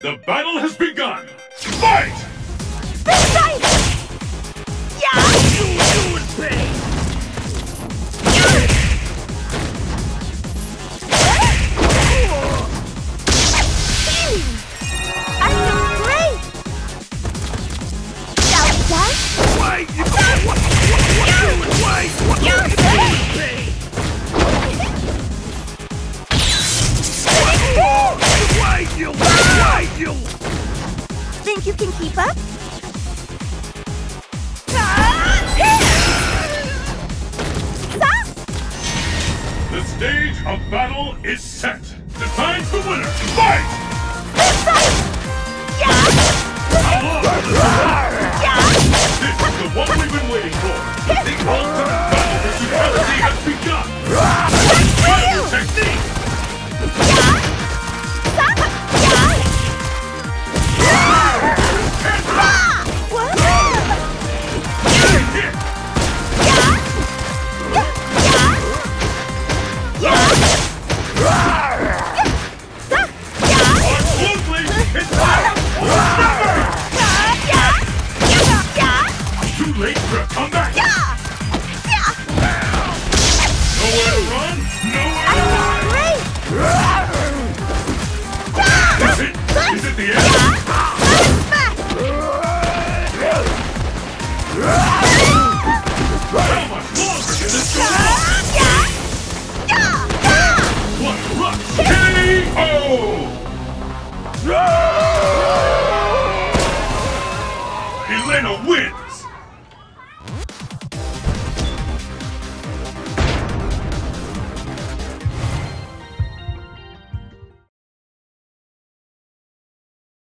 The battle has begun! Fight! You Think you can keep up? The stage of battle is set! Decide the winner! Fight! This side! Yeah! How long? This is the one we've been waiting for! The ultimate How much longer can this go on? K.O. Elena wins!